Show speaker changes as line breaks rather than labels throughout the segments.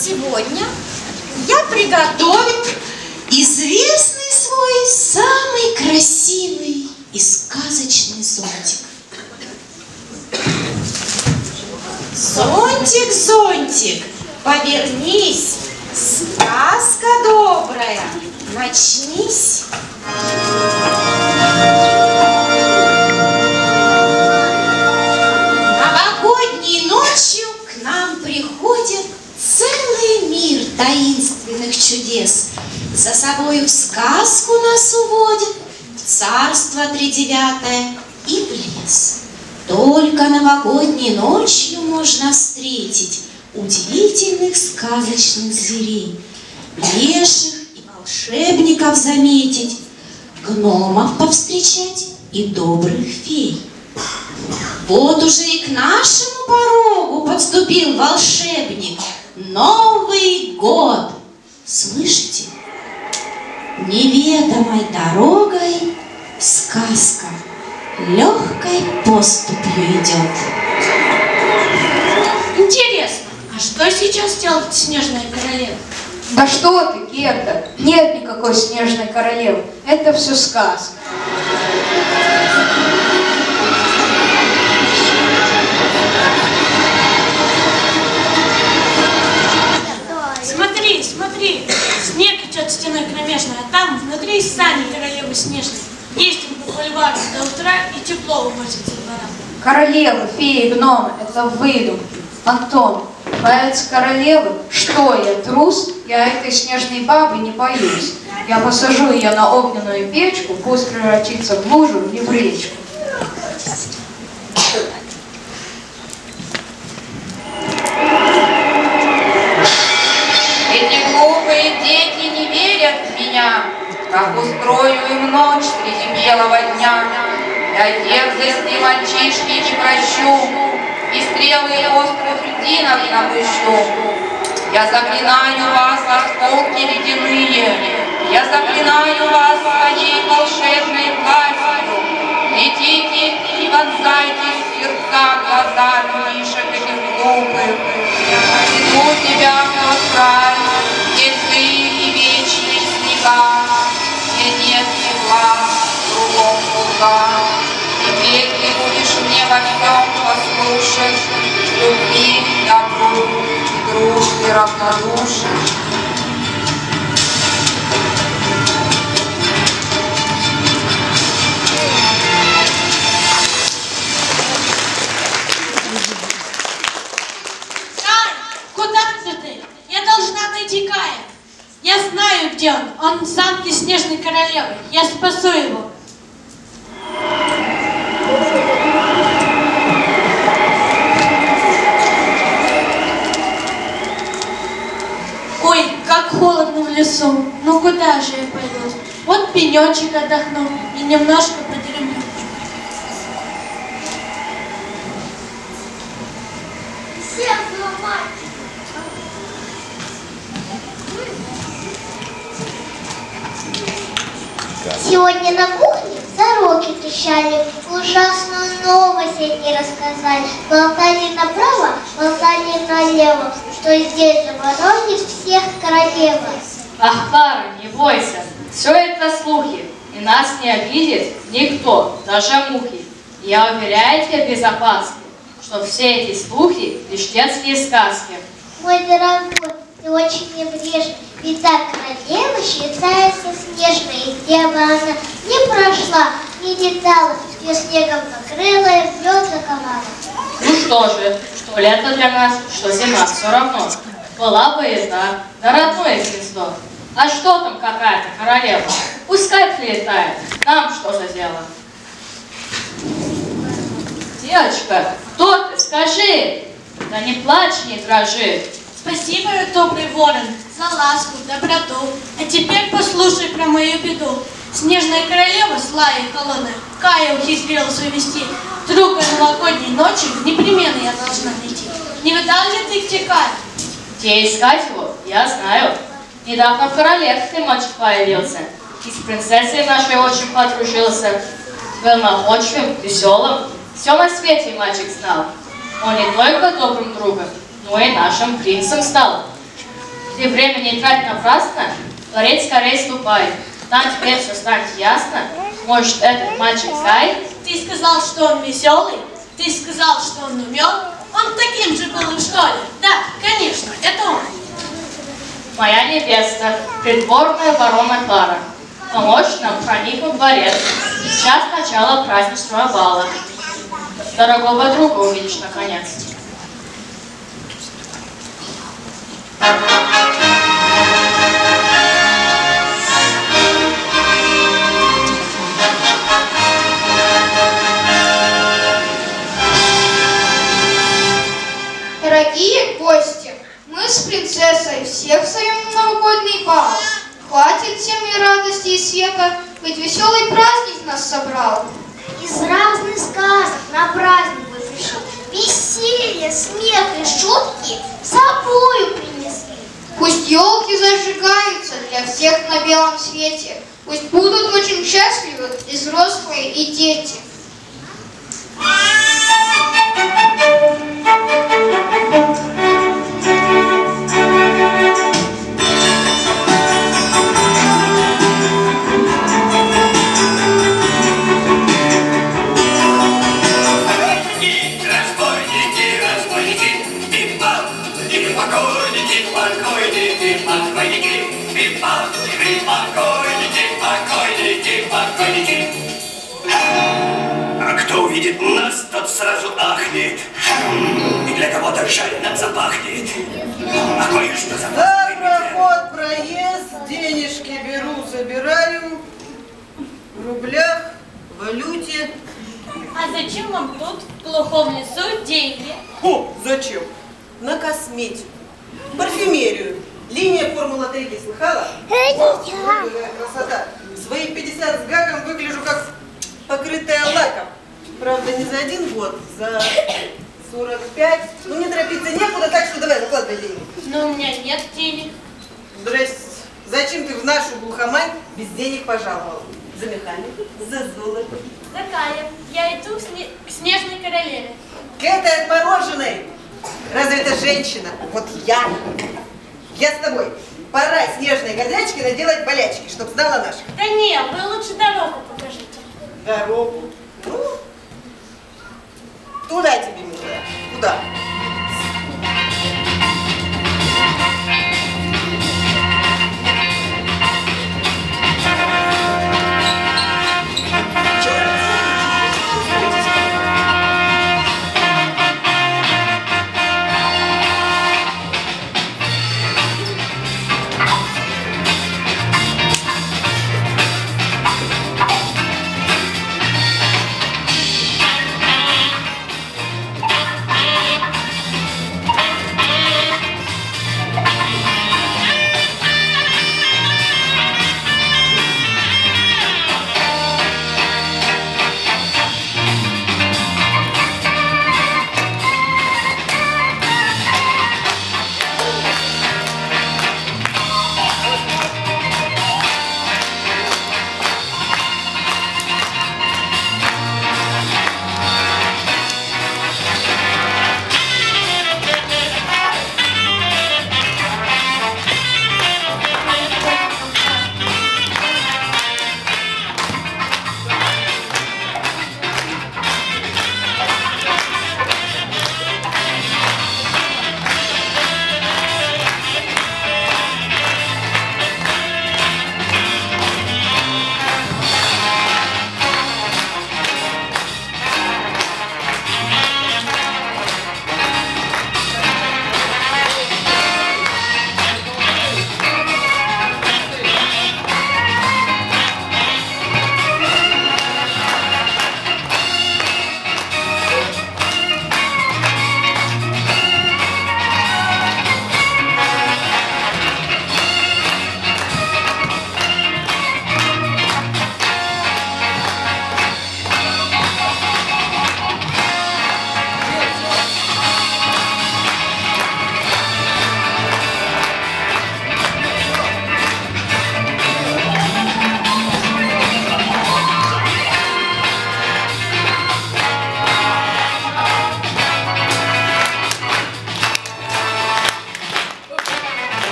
сегодня я приготовил известный свой самый красивый и сказочный зонтик. Зонтик, зонтик, повернись, сказка добрая, начнись. Таинственных чудес. За собою в сказку нас уводит, в царство тридевятое и в лес. Только новогодней ночью можно встретить удивительных сказочных зверей, леших и волшебников заметить, гномов повстречать и добрых фей. Вот уже и к нашему порогу подступил волшебник. Новый год! Слышите? Неведомой дорогой сказка легкой поступью идет.
Интересно, а что сейчас делает Снежная Королева?
Да что ты, Герда, нет никакой снежной королевы. Это все сказка.
Идет стеной кромешной, а там внутри сани королевы Снежной. Ездим по бульвару до утра и тепло увозит со двора.
Королевы, феи, гномы – это выдумки. Антон, боятся королевы? Что я, трус? Я этой снежной бабы не боюсь. Я посажу ее на огненную печку, пусть превратится в лужу или в речку.
Как устрою им ночь среди белого дня. Я дерзости мальчишки не прощу, И стрелы острых льдинок напущу. Я заклинаю вас, осколки ледяные, Я заклинаю вас своей волшебной властью. Летите и вонзайтесь в сердца глаза людишек этих глупых. Веду тебя в тот где злые и вечные снега, кругом луга. Теперь ты будешь мне во всем послушен, Любви, добру и дружбе равнодушен.
Я знаю, где он. Он в замке Снежной Королевы. Я спасу его. Ой, как холодно в лесу. Ну куда же я пойду? Пенечек отдохну и немножко подремлю.
Сегодня на кухне сороки трещали, ужасную новость они рассказали. Болтали направо, болтали налево, что здесь же воронит всех королева.
Ах, Клара, не бойся, все это слухи, и нас не обидит никто, даже мухи. Я уверяю тебя безопасно, что все эти слухи лишь детские сказки.
Мой дорогой, ты очень небрежен, ведь так королева считается снежной, и где бы она не прошла, не летала, ее снегом покрыла и в лед заковала.
Ну что же, что лето для нас, что зима, все равно. Была бы еда, да родное гнездо. А что там какая-то королева? Пускай прилетает, нам что за дело? Девочка, кто ты? Скажи! Да не плачь, не дрожи.
Спасибо, добрый ворон, за ласку, доброту. А теперь послушай про мою беду. Снежная королева, злая и холодная, Кая ухитрилась увести. Друга новогодней ночью непременно я должна найти. Не видал ли ты где Кая?
Где искать его, я знаю. Недавно в королевстве мальчик появился. И с принцессой нашей очень подружился. Был находчивым, веселым. Все на свете мальчик знал. Он не только добрым другом, но и нашим принцем стал. Ты время не трать напрасно, дворец скорее ступай. Там теперь все станет ясно. Может, этот мальчик Зай?
Ты сказал, что он веселый? Ты сказал, что он умен? Он таким же был в школе. Да, конечно, это он.
Моя невеста, придворная ворона Клара. Помочь нам проникнуть в дворец. Сейчас начало праздничного бала. Дорогого друга увидишь наконец.
Дорогие веселый праздник нас собрал.
Из разных сказок на праздник вы пришли. Веселье, смех и шутки с собою принесли.
Пусть елки зажигаются для всех на белом свете. Пусть будут очень счастливы и взрослые, и дети.
Валюте.
А зачем вам тут, в глухом лесу, деньги?
О, зачем? На косметику, парфюмерию. Линия формула 3 слыхала? Какая красота. В свои 50 с гаком выгляжу как покрытая лаком. Правда, не за один год, за 45. Ну, не торопиться некуда, так что давай, выкладывай деньги.
Но у меня нет денег.
Здрасте. Зачем ты в нашу глухомань без денег пожаловал? За механику? За золото?
Такая, я иду к, сне- к снежной королеве.
К этой отмороженной! Разве это женщина? Вот я. Я с тобой. Пора снежной гордячке наделать болячки, чтоб знала наших.
Да не, вы лучше дорогу покажите.
Дорогу. Ну, туда тебе, милая. Туда.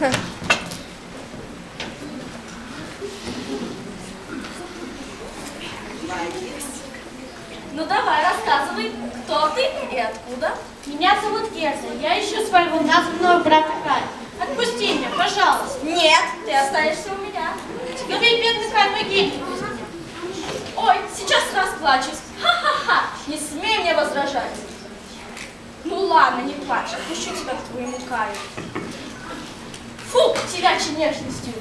Ну давай, рассказывай, кто ты и откуда? Меня зовут Герза, я ищу своего названного брата Кая. Отпусти меня, пожалуйста.
Нет, ты останешься у меня.
Теперь бедный Кай погибнет. Ой, сейчас расплачусь. Ха-ха-ха, не смей мне возражать. Ну ладно, не плачь, отпущу тебя к твоему Каю. Фу, телячьей нежностью.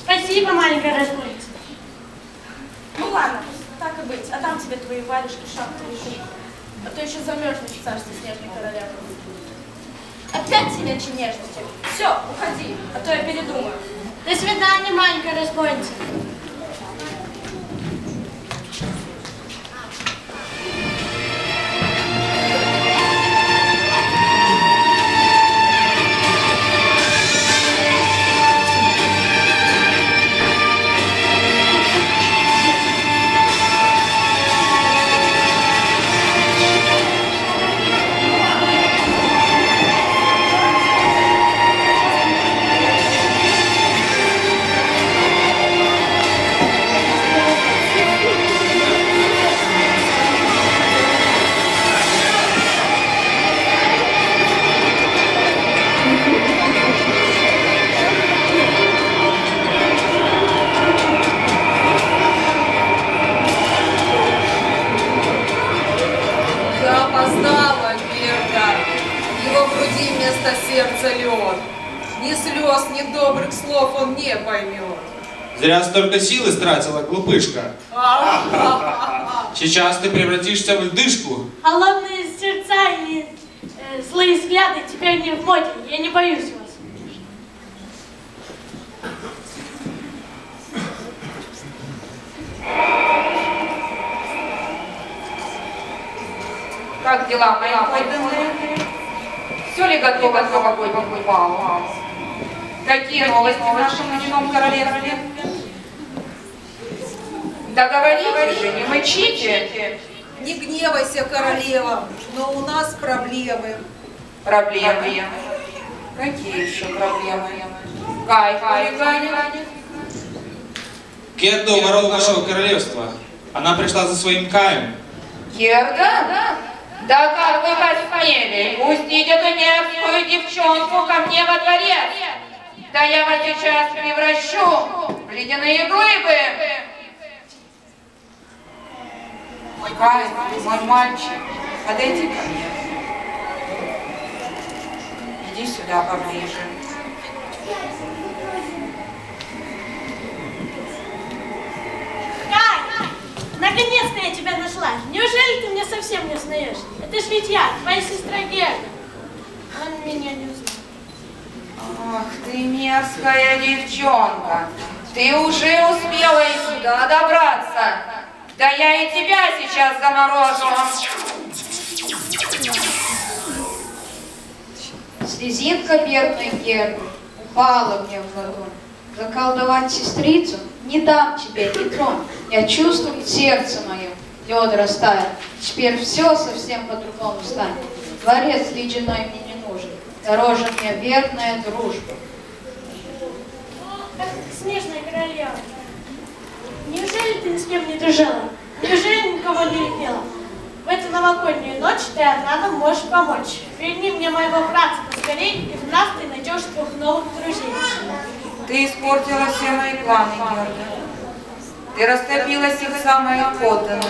Спасибо, маленькая разбойница. Ну ладно, так и быть, а там тебе твои варежки, шапки шубка. А то еще замерзнешь в царстве снежной королевы. Опять телячьей нежности. Все, уходи, а то я передумаю. До свидания, маленькая разбойница.
Столько сил истратила, глупышка. Сейчас ты превратишься в льдышку.
Холодные сердца и э, злые взгляды теперь не в моде. Я не боюсь вас.
Как дела, мои подданные? Все ли готово к новогоднему балу? Какие новости в нашем ночном королевстве? Да говорите же, не мычите.
Не гневайся, королева, но у нас проблемы.
Проблемы. Какие еще проблемы? Кай, хулиганит.
Герда у ворот нашего королевства. Она пришла за своим Каем.
Герда? Да как вы посмели пустить эту мерзкую девчонку ко мне во дворец? Да я вас сейчас превращу в ледяные глыбы. Кай, мой мальчик, подойди ко мне. Иди сюда поближе.
Кай! Наконец-то я тебя нашла. Неужели ты мне совсем не узнаешь? Это ж ведь я, твоя сестра Герда. Он меня не узнал.
Ах ты мерзкая девчонка. Ты уже успела и сюда добраться. Да я и тебя сейчас заморожу.
Слезинка бедной Герды упала мне в ладонь. Заколдовать сестрицу не дам тебе, не тронь. Я чувствую сердце мое, лед растает. Теперь все совсем по-другому станет. Дворец ледяной мне не нужен. Дороже мне верная дружба.
Ах, снежная королева. Неужели ты ни с кем не дружила? Неужели никого не любила? В эту новогоднюю ночь ты одна нам можешь помочь. Верни мне моего братца поскорей, и в нас ты найдешь двух новых друзей.
Ты испортила все мои планы, Герда. Ты растопила всех самых подданных.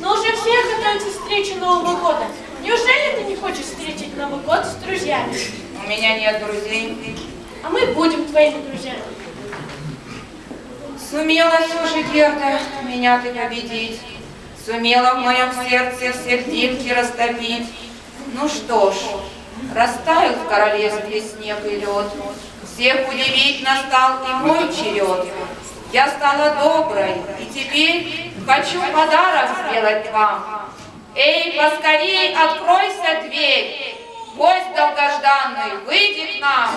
Но уже все готовятся к встрече Нового года. Неужели ты не хочешь встретить Новый год с друзьями?
У меня нет друзей.
А мы будем твоими друзьями.
Сумела все же, Герда, меня ты победить. Сумела в моем сердце все димки растопить. Ну что ж, растаял в королевстве снег и лед. Всех удивить настал и мой черед. Я стала доброй, и теперь хочу подарок сделать вам. Эй, поскорей откройся дверь, гость долгожданный, выйди к нам.